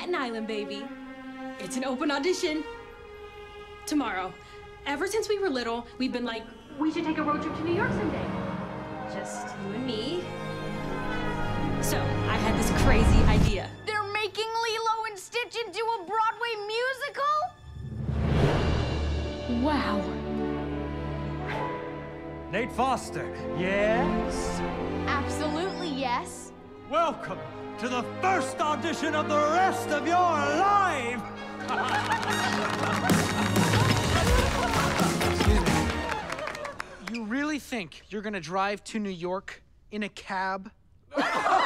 Staten Island, baby. It's an open audition. Tomorrow. Ever since we were little, we've been like, we should take a road trip to New York someday. Just you and me. So, I had this crazy idea. They're making Lilo and Stitch into a Broadway musical? Wow. Nate Foster, yes? Welcome to the first audition of the rest of your life! You really think you're gonna drive to New York in a cab?